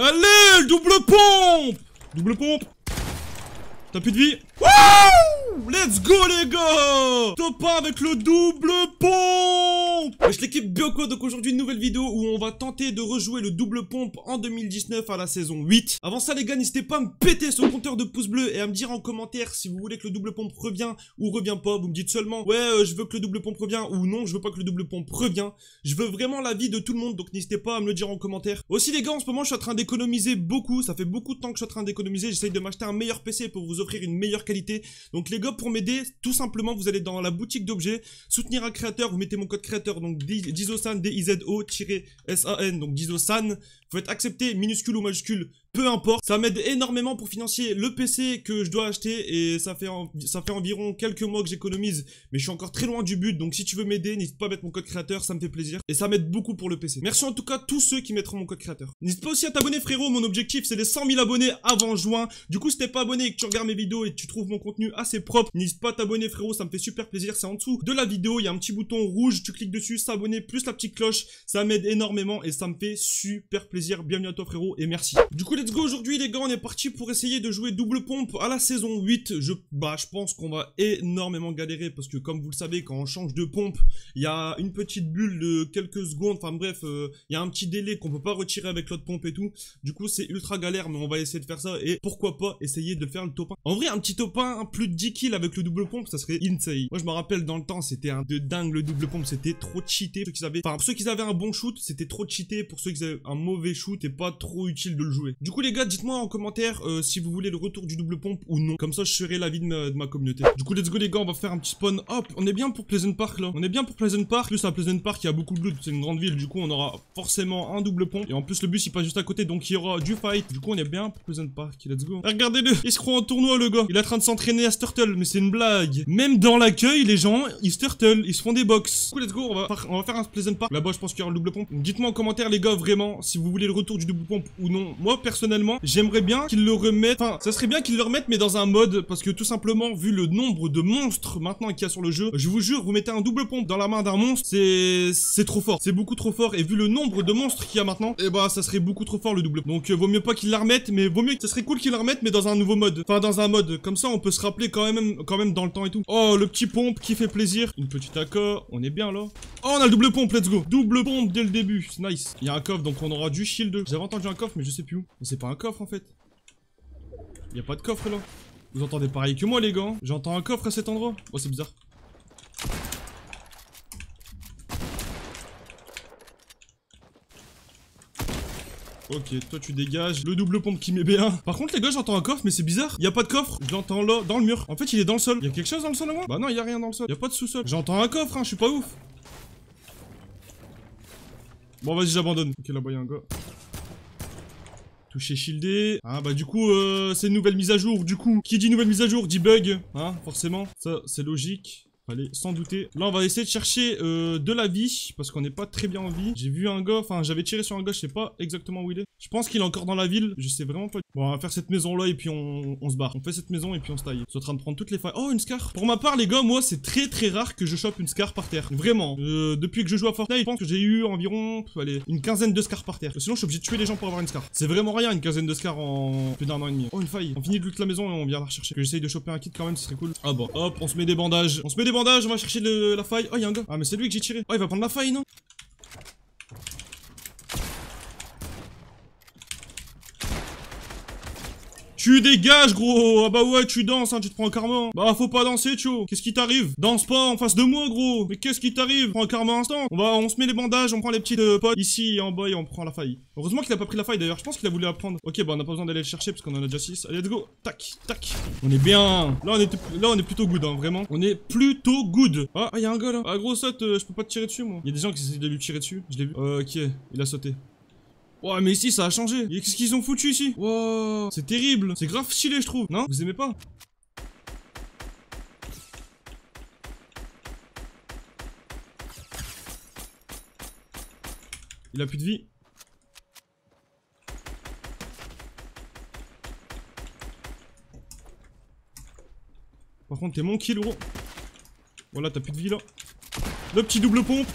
Allez, le double pompe. Double pompe. T'as plus de vie. Wouh Let's go les gars. Top 1 avec le double pompe Wesh l'équipe Bioko, donc aujourd'hui une nouvelle vidéo où on va tenter de rejouer le double pompe en 2019 à la saison 8. Avant ça les gars, n'hésitez pas à me péter ce compteur de pouces bleus et à me dire en commentaire si vous voulez que le double pompe revient ou revient pas. Vous me dites seulement ouais euh, je veux que le double pompe revient ou non je veux pas que le double pompe revient. Je veux vraiment l'avis de tout le monde donc n'hésitez pas à me le dire en commentaire. Aussi les gars en ce moment je suis en train d'économiser beaucoup, ça fait beaucoup de temps que je suis en train d'économiser, j'essaye de m'acheter un meilleur PC pour vous offrir une meilleure qualité. Donc les gars pour m'aider tout simplement vous allez dans la boutique d'objets, soutenir un créateur, vous mettez mon code créateur donc Dizosan D-I-Z-O-S-A-N donc Dizosan, faut être accepté minuscule ou majuscule peu importe. Ça m'aide énormément pour financer le PC que je dois acheter et ça fait, ça fait environ quelques mois que j'économise. Mais je suis encore très loin du but, donc si tu veux m'aider, n'hésite pas à mettre mon code créateur, ça me fait plaisir. Et ça m'aide beaucoup pour le PC. Merci en tout cas à tous ceux qui mettront mon code créateur. N'hésite pas aussi à t'abonner frérot, mon objectif c'est les 100 000 abonnés avant juin. Du coup si t'es pas abonné et que tu regardes mes vidéos et que tu trouves mon contenu assez propre, n'hésite pas à t'abonner frérot, ça me fait super plaisir. C'est en dessous de la vidéo, il y a un petit bouton rouge, tu cliques dessus, s'abonner, plus la petite cloche. Ça m'aide énormément et ça me fait super plaisir. Bienvenue à toi frérot et merci. Du coup let's go aujourd'hui les gars on est parti pour essayer de jouer double pompe à la saison 8. Je, bah, je pense qu'on va énormément galérer parce que comme vous le savez, quand on change de pompe, il y a une petite bulle de quelques secondes. Enfin bref, euh, il y a un petit délai qu'on peut pas retirer avec l'autre pompe et tout. Du coup, c'est ultra galère, mais on va essayer de faire ça et pourquoi pas essayer de faire le top 1. En vrai, un petit top 1, plus de 10 kills avec le double pompe, ça serait insane. Moi, je me rappelle dans le temps, c'était un de dingue le double pompe, c'était trop cheaté. Ceux qui avaient, enfin, pour ceux qui avaient un bon shoot, c'était trop cheaté. Pour ceux qui avaient un mauvais shoot, et pas trop utile de le jouer. Du coup, les gars, dites-moi en commentaire euh, si vous voulez le retour du double pompe ou non. Comme ça, je serai l'avis de de ma communauté. Du coup, let's go les gars, on va faire un petit spawn. Hop, on est bien pour Pleasant Park là. On est bien pour Pleasant Park. Plus à Pleasant Park, il y a beaucoup de loot. C'est une grande ville. Du coup, on aura forcément un double pompe. Et en plus, le bus il passe juste à côté. Donc, il y aura du fight. Du coup, on est bien pour Pleasant Park. Let's go. Regardez-le. Il se croit en tournoi, le gars. Il est en train de s'entraîner à Sturtle. Mais c'est une blague. Même dans l'accueil, les gens, ils Sturtle. Ils se font des box. Du coup, let's go. On va, on va faire un Pleasant Park. Là-bas, je pense qu'il y aura le double pompe. Dites-moi en commentaire, les gars, vraiment, si vous voulez le retour du double pompe ou non. Moi, personnellement, j'aimerais bien qu'ils le remettent. Enfin, ça serait bien qu'ils le remettent, mais dans un mode, parce que tout simplement, vu le nombre de monstres maintenant qu'il y a sur le jeu, je vous jure, vous mettez un double pompe dans la main d'un monstre, c'est c'est trop fort. C'est beaucoup trop fort. Et vu le nombre de monstres qu'il y a maintenant, et eh bah, ça serait beaucoup trop fort le double. Donc, euh, vaut mieux pas qu'ils la remettent, mais vaut mieux, ça serait cool qu'ils la remettent, mais dans un nouveau mode. Enfin, dans un mode. Comme ça, on peut se rappeler quand même, quand même dans le temps et tout. Oh, le petit pompe qui fait plaisir. Une petite AK, on est bien là. Oh, on a le double pompe, let's go. Double pompe dès le début, c'est nice. Il y a un coffre, donc on aura du shield. J'avais entendu un coffre, mais je sais plus où. Mais c'est pas un coffre en fait. Y a pas de coffre là Vous entendez pareil que moi les gars J'entends un coffre à cet endroit Oh c'est bizarre Ok, toi tu dégages. Le double pompe qui met bien. Par contre, les gars, j'entends un coffre, mais c'est bizarre. Il a pas de coffre. Je l'entends là, dans le mur. En fait, il est dans le sol. Il y a quelque chose dans le sol moi? Bah non, il a rien dans le sol. Il a pas de sous-sol. J'entends un coffre, hein. Je suis pas ouf. Bon, vas-y, j'abandonne. Ok, là-bas, un gars. Touché shieldé. Ah bah du coup, euh, c'est une nouvelle mise à jour. Du coup, qui dit nouvelle mise à jour dit bug. Hein, forcément. Ça, c'est logique. Allez, sans douter. Là, on va essayer de chercher euh, de la vie, parce qu'on n'est pas très bien en vie. J'ai vu un gars, enfin, j'avais tiré sur un gars, je sais pas exactement où il est. Je pense qu'il est encore dans la ville, je sais vraiment pas. Bon, on va faire cette maison-là, et puis on, se barre. On fait cette maison, et puis on se taille. Je suis en train de prendre toutes les failles. Oh, une scar Pour ma part, les gars, moi, c'est très très rare que je chope une scar par terre. Vraiment. Euh, depuis que je joue à Fortnite, je pense que j'ai eu environ, allez, une quinzaine de scars par terre. Sinon, je suis obligé de tuer les gens pour avoir une scar. C'est vraiment rien, une quinzaine de scars en plus d'un an et demi. Oh, une faille. On finit de toute la maison, et on vient la rechercher. Que j'essaye de choper un kit quand même, ce serait cool. Ah bon, hop, on se met des bandages. On se met des bandages, on va chercher le la faille. Oh, il y a un gars. Ah, mais c'est lui que j'ai tiré. Oh, il va prendre la faille, non? Tu dégages, gros Ah bah ouais, tu danses, hein, tu te prends un karma. Bah, faut pas danser, tcho. Qu'est-ce qui t'arrive? Danse pas en face de moi, gros. Mais qu'est-ce qui t'arrive? Prends un karma instant. On va, on se met les bandages, on prend les petites euh, potes ici en bas et on prend la faille. Heureusement qu'il a pas pris la faille, d'ailleurs. Je pense qu'il a voulu la prendre. Ok, bah, on a pas besoin d'aller le chercher parce qu'on en a déjà 6. Allez, let's go. Tac, tac. On est bien. Là, on est, là, on est plutôt good, hein, vraiment. On est plutôt good. Ah, il y a un gars, là. Ah, gros saute, euh, je peux pas te tirer dessus, moi. Il y a des gens qui essaient de lui tirer dessus. Je l'ai vu. ok, il a sauté. Ouais, mais ici, ça a changé. Qu'est-ce qu'ils ont foutu ici? Wow, c'est terrible. C'est grave stylé, je trouve. Non? Vous aimez pas? Il a plus de vie. Par contre, t'es mon kill, gros. Voilà, t'as plus de vie, là. Le petit double pompe.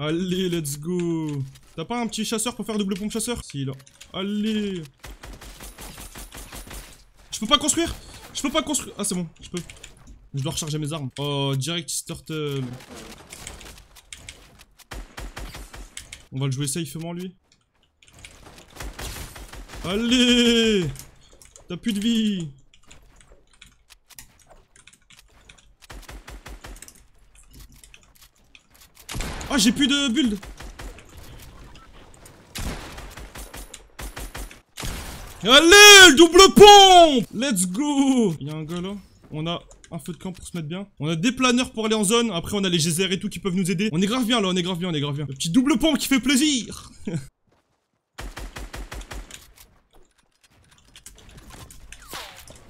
Allez, let's go T'as pas un petit chasseur pour faire double pompe chasseur? Si, là. Allez Je peux pas construire? Je peux pas construire Ah, c'est bon, je peux. Je dois recharger mes armes. Oh, direct turtle. On va le jouer safement, lui. Allez T'as plus de vie Ah, j'ai plus de build Allez, le double pompe Let's go Il y a un gars là. On a un feu de camp pour se mettre bien. On a des planeurs pour aller en zone. Après, on a les geysers et tout qui peuvent nous aider. On est grave bien là, on est grave bien, on est grave bien. Le petit double pompe qui fait plaisir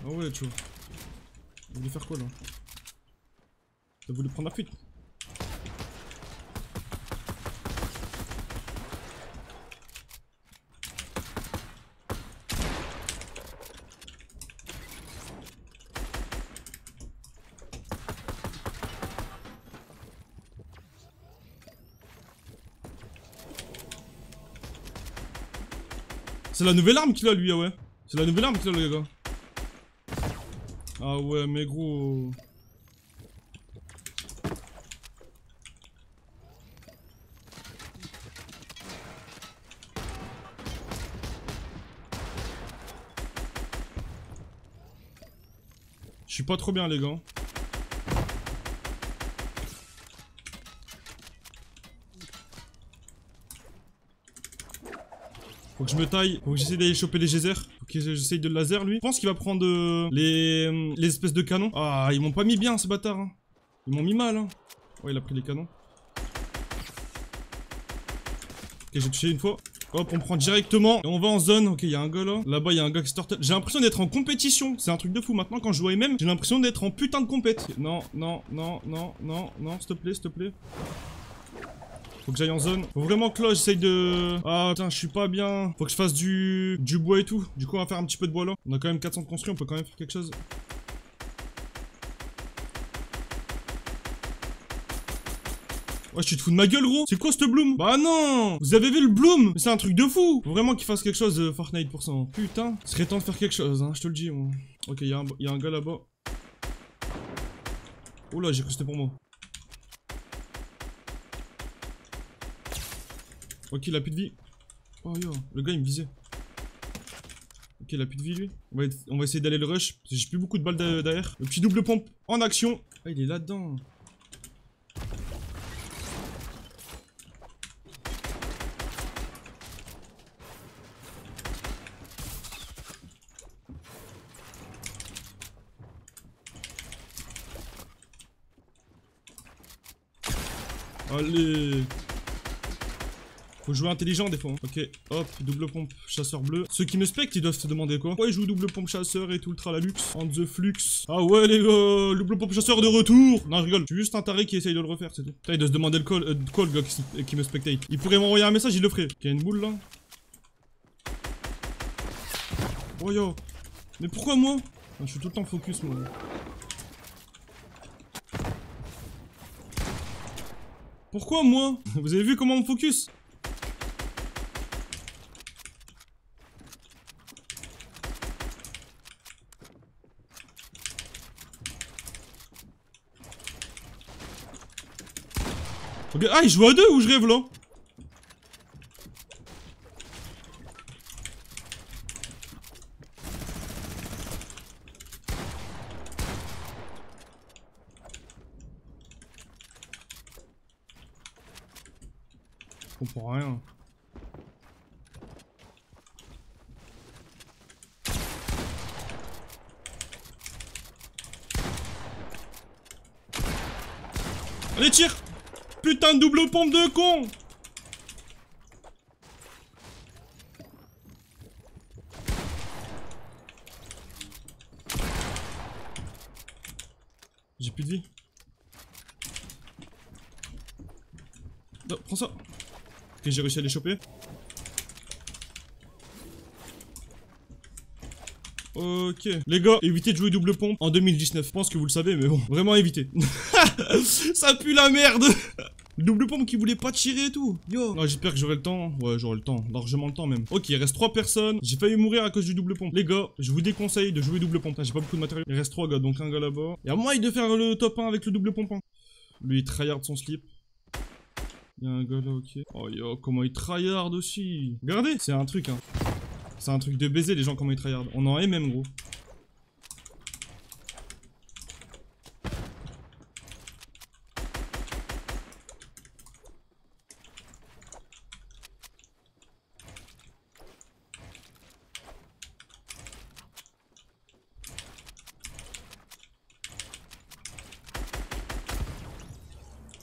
Ah ouais, tu vois. Vous voulez faire quoi là? T'as voulu prendre la fuite C'est la nouvelle arme qu'il a lui, ah ouais. C'est la nouvelle arme qu'il a le gars. Ah ouais, mais gros. Je suis pas trop bien les gars. Faut que je me taille, faut que j'essaie d'aller choper les geysers. Que j'essaye de le laser lui. Je pense qu'il va prendre euh, les, euh, les espèces de canons. Ah, ils m'ont pas mis bien ces bâtards. Hein. Ils m'ont mis mal. Ouais, il a pris les canons. Ok, j'ai touché une fois. Hop, on prend directement et on va en zone. Ok, il y a un gars là. Là-bas, il y a un gars qui se J'ai l'impression d'être en compétition. C'est un truc de fou. Maintenant, quand je joue MM, j'ai l'impression d'être en putain de compète. Non, non, non, non, non, non, s'il te plaît, s'il te plaît. Faut que j'aille en zone. Faut vraiment que là, j'essaye de... Ah, putain, je suis pas bien. Faut que je fasse du... du bois et tout. Du coup, on va faire un petit peu de bois là. On a quand même 400 de construit, on peut quand même faire quelque chose. Ouais, tu te fous de ma gueule, gros C'est quoi, ce bloom? Bah non Vous avez vu le bloom? C'est un truc de fou Faut vraiment qu'il fasse quelque chose, euh, Fortnite, pour ça. Hein. Putain. Ce serait temps de faire quelque chose, hein, je te le dis, moi. Ok, un, y a un gars là-bas. Là, j'ai cru c'était pour moi. Ok, il a plus de vie. Oh yo, le gars il me visait. Ok, il a plus de vie lui. On va, on va essayer d'aller le rush. J'ai plus beaucoup de balles derrière. Le petit double pompe en action. Ah, il est là-dedans. Allez faut jouer intelligent des fois. Hein. Ok, hop, double pompe, chasseur bleu. Ceux qui me spectent, ils doivent se demander quoi. Pourquoi ils jouent double pompe chasseur et tout ultra la luxe On the flux. Ah ouais les gars, double pompe chasseur de retour. Non, je rigole. Je suis juste un taré qui essaye de le refaire, c'est tout. Putain, il doit se demander le call, euh, call qui, me spectate. Il pourrait m'envoyer un message, il le ferait. Il y a une boule là. Oh yo. Mais pourquoi moi? Je suis tout le temps focus moi. Pourquoi moi? Vous avez vu comment on focus? Ah, il joue à deux ou je rêve là Je comprends rien. Allez, tire Putain de double pompe de con J'ai plus de vie. Non, prends ça. Ok, j'ai réussi à les choper. Ok. Les gars, évitez de jouer double pompe en 2019. Je pense que vous le savez, mais bon, vraiment évitez. ça pue la merde double pompe qui voulait pas tirer et tout. Yo. J'espère que j'aurai le temps. Ouais, j'aurai le temps. Largement le temps même. Ok, il reste 3 personnes. J'ai failli mourir à cause du double pompe. Les gars, je vous déconseille de jouer double pompe. J'ai pas beaucoup de matériel. Il reste 3 gars, donc un gars là-bas. Et à moi, de faire le top 1 avec le double pompe. hein. Lui, il tryhard son slip. Il un gars là, ok. Oh yo, comment il tryhard aussi. Regardez, c'est un truc, hein. C'est un truc de baiser les gens comment ils tryhard. On en est même gros.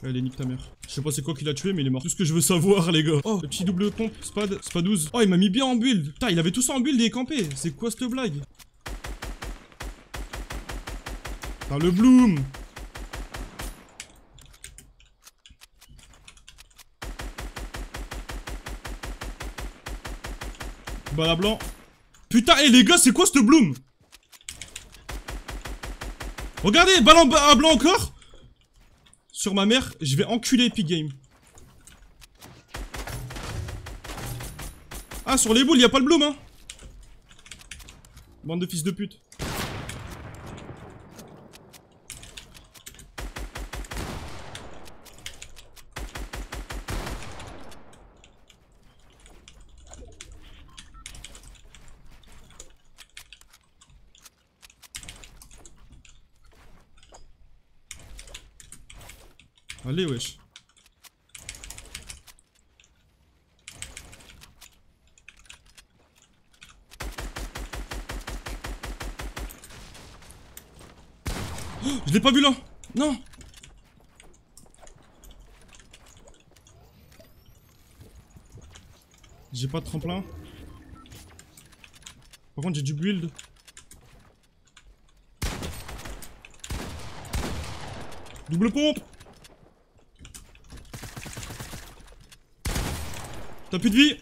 Allez, nique ta mère. Je sais pas c'est quoi qui l'a tué, mais il est mort. Tout ce que je veux savoir, les gars. Oh, le petit double pompe, spad, spad 12. Oh, il m'a mis bien en build. Putain, il avait tout ça en build et campé. C'est quoi cette blague? Putain, le bloom Bala blanc. Putain, hé les gars, c'est quoi cette bloom? Regardez, balle à blanc encore? Sur ma mère, je vais enculer Epic Game. Ah, sur les boules, y a pas le bloom, hein Bande de fils de pute. Oh, je l'ai pas vu là Non J'ai pas de tremplin. Par contre, j'ai du build. Double pompe T'as plus de vie.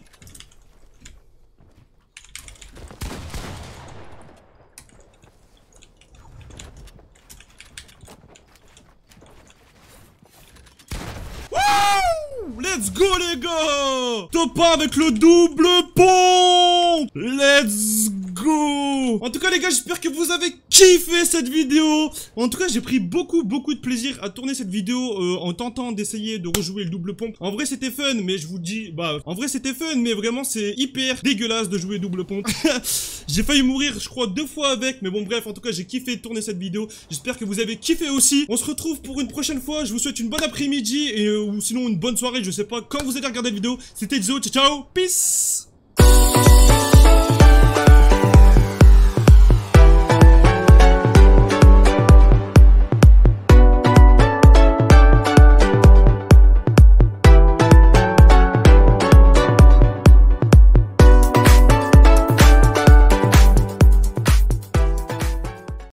Wouh! Let's go les gars! Top 1 avec le double pompe Let's go En tout cas les gars j'espère que vous avez kiffé cette vidéo. En tout cas j'ai pris beaucoup beaucoup de plaisir à tourner cette vidéo euh, en tentant d'essayer de rejouer le double pompe. En vrai c'était fun mais je vous dis bah en vrai c'était fun mais vraiment c'est hyper dégueulasse de jouer double pompe. J'ai failli mourir je crois deux fois avec mais bon bref en tout cas j'ai kiffé tourner cette vidéo. J'espère que vous avez kiffé aussi. On se retrouve pour une prochaine fois. Je vous souhaite une bonne après-midi et euh, ou sinon une bonne soirée je sais pas quand vous allez regarder la vidéo. C'était Zo ciao ciao peace